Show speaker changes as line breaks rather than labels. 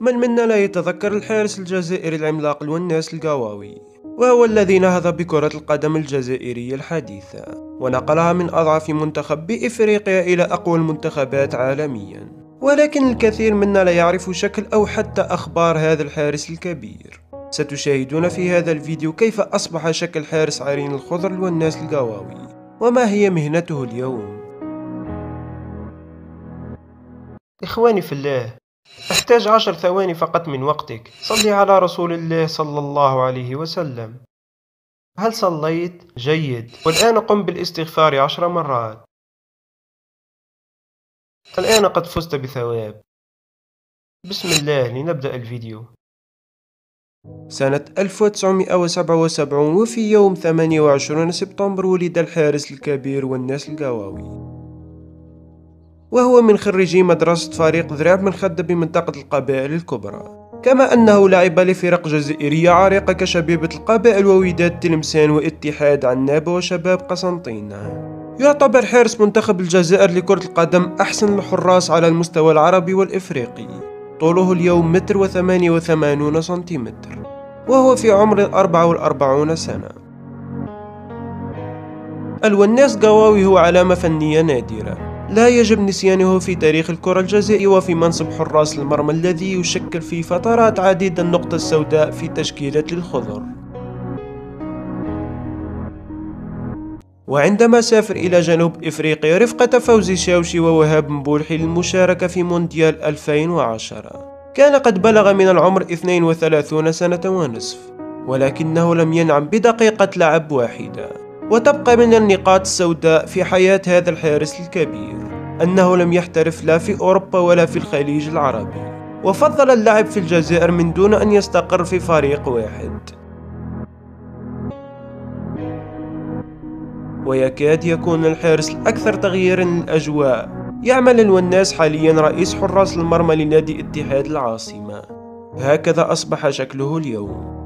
من منا لا يتذكر الحارس الجزائري العملاق الوناس القواوي وهو الذي نهض بكرة القدم الجزائرية الحديثة ونقلها من أضعف منتخب بإفريقيا إلى أقوى المنتخبات عالميا. ولكن الكثير منا لا يعرف شكل أو حتى أخبار هذا الحارس الكبير. ستشاهدون في هذا الفيديو كيف أصبح شكل حارس عرين الخضر الوناس القواوي وما هي مهنته اليوم. إخواني في الله أحتاج عشر ثواني فقط من وقتك. صلي على رسول الله صلى الله عليه وسلم. هل صليت؟ جيد. والآن قم بالاستغفار عشر مرات. الآن قد فزت بثواب. بسم الله لنبدأ الفيديو. سنة 1977 وفي يوم 28 سبتمبر ولد الحارس الكبير والناس القواوي. وهو من خريجي مدرسة فريق ذراب من خدة بمنطقة القبائل الكبرى. كما أنه لعب لفرق جزائرية عريقة كشبيبة القبائل ووداد تلمسان واتحاد عنابة وشباب قسنطينة. يعتبر حارس منتخب الجزائر لكرة القدم أحسن الحراس على المستوى العربي والإفريقي. طوله اليوم متر وثمانية وثمانون سنتيمتر. وهو في عمر الأربعة والأربعون سنة. الوناس قواوي هو علامة فنية نادرة. لا يجب نسيانه في تاريخ الكرة الجزائرية وفي منصب حراس المرمى الذي يشكل في فترات عديدة النقطة السوداء في تشكيلة الخضر. وعندما سافر إلى جنوب إفريقيا رفقة فوزي شاوشي ووهاب مبولحي للمشاركة في مونديال 2010 كان قد بلغ من العمر 32 سنة ونصف ولكنه لم ينعم بدقيقة لعب واحدة. وتبقى من النقاط السوداء في حياة هذا الحارس الكبير أنه لم يحترف لا في أوروبا ولا في الخليج العربي. وفضل اللعب في الجزائر من دون أن يستقر في فريق واحد. ويكاد يكون الحارس الأكثر تغييرا للأجواء يعمل الوناس حاليا رئيس حراس المرمى لنادي اتحاد العاصمة. هكذا أصبح شكله اليوم.